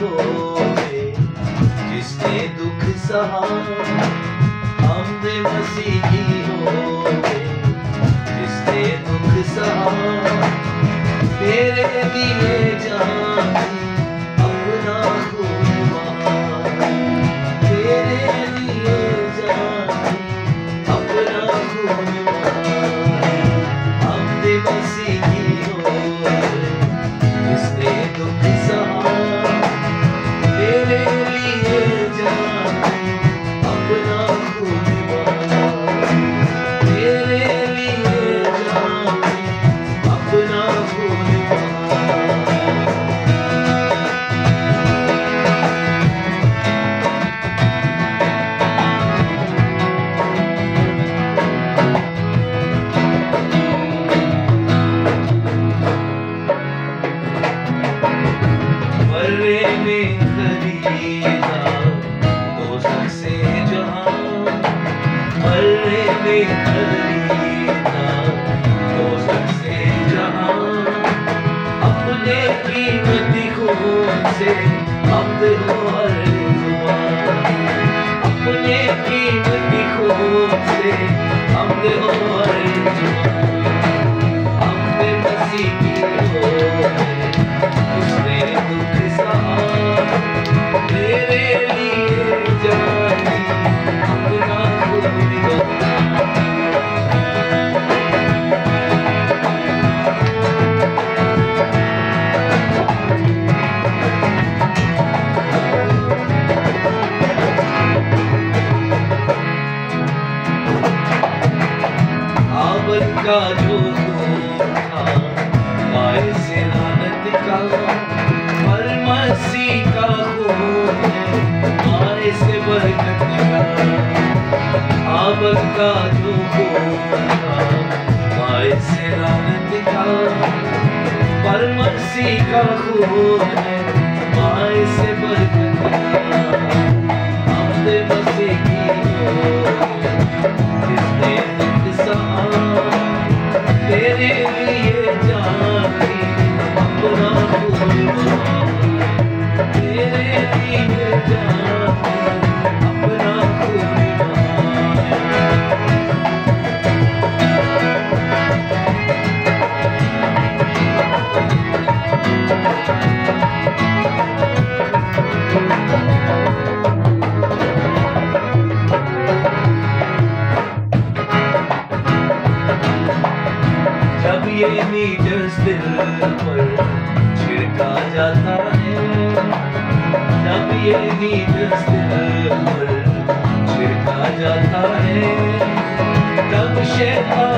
ہوئے۔ جس نے دکھ سہا حمد مسیحی ہوئے اپنے قیمتی خون سے عبد آبد کا جو خون تھا باعث لعنت کا ہر مسیح کا خون ہے باعث برکت کا آبد کا جو خون تھا باعث لعنت کا پر مسیح کا خون ہے یہ نیڈرس دل پر چھڑکا جاتا ہے۔ جب یہ نیڈرس دل پر چھڑکا جاتا ہے، تب شیطان